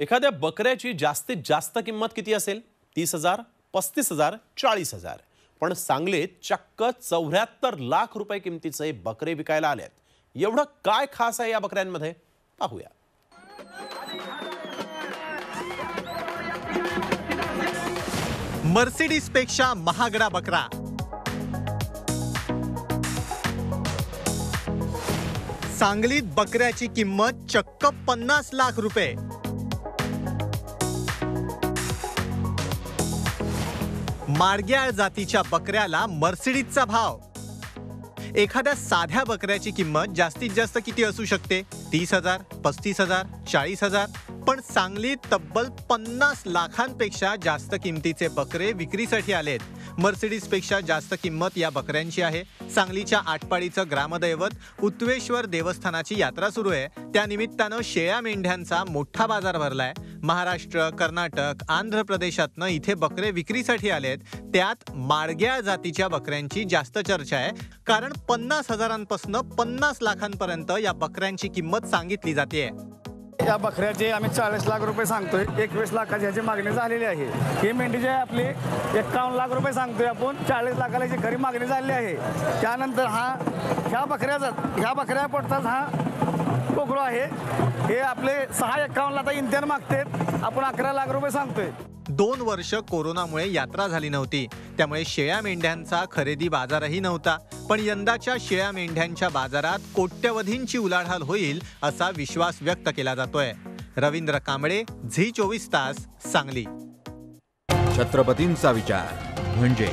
एखाद्या बकऱ्याची जास्तीत जास्त किंमत किती असेल? तीस हजार पस्तीस हजार चाळीस हजार. पण सांगलीत चक्क चौऱ्याहत्तर लाख रुपये किमतीचे बकरे विकायला आलेत. एवढं काय खास आहे या बकऱ्यांमध्ये? पाहूया. मर्सिडीजपेक्षा महागडा बकरा. सांगलीत बकऱ्याची किंमत चक्क पन्नास लाख रुपये. माडग्याळ जातीच्या बकऱ्याला मर्सिडीजचा भाव. एखाद्या साध्या बकऱ्याची किंमत जास्तीत जास्त किती असू शकते? तीस हजार पस्तीस हजार चाळीस हजार. पण सांगलीत तब्बल पन्नास लाखांपेक्षा जास्त किमतीचे बकरे विक्रीसाठी आलेत. मर्सिडीजपेक्षा जास्त किंमत या बकऱ्यांची आहे. सांगलीच्या आटपाडीचं ग्रामदैवत उत्वेश्वर देवस्थानाची यात्रा सुरू आहे. त्यानिमित्तानं शेळ्या मेंढ्यांचा मोठा बाजार भरलाय. महाराष्ट्र कर्नाटक आंध्र प्रदेशातनं इथे बकरे विक्रीसाठी आलेत. त्यात माडग्या जातीच्या बकऱ्यांची जास्त चर्चा आहे. कारण पन्नास हजारांपासून पन्नास लाखांपर्यंत या बकऱ्यांची किंमत सांगितली जाते या बकऱ्याचे आम्ही चाळीस लाख रुपये सांगतोय. एकवीस लाखाची ह्याची मागणी झालेली आहे. ही मेंढी जी आहे आपली एकावन्न लाख रुपये सांगतोय आपण. चाळीस लाखाला जी खरी मागणी झालेली आहे. त्यानंतर हा ह्या बकऱ्याचा ह्या बकऱ्या पडताच हा कोकळो आहे. हे आपले सहा एक्कावन्नला आता इंधन मागते आपण अकरा लाख रुपये सांगतोय. दोन वर्ष कोरोनामुळे यात्रा झाली नव्हती. त्यामुळे शेळ्या मेंढ्यांचा खरेदी बाजारही नव्हता. पण यंदाच्या शेळ्या मेंढ्यांच्या बाजारात कोट्यवधींची उलाढाल होईल असा विश्वास व्यक्त केला जातोय. रवींद्र कांबळे झी चोवीस तास सांगली. छत्रपतींचा विचार म्हणजे